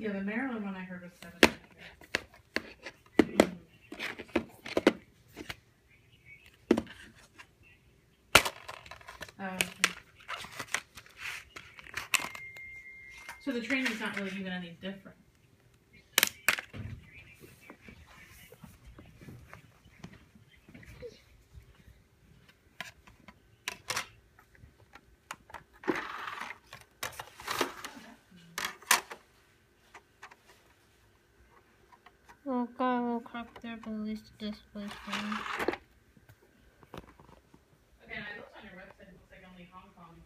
Yeah, the Maryland one I heard was seven. Oh, okay. Um, so the training's not really even any different. will go will crop their abilities display. displace them. Okay, it on your website, it looks like only Hong Kong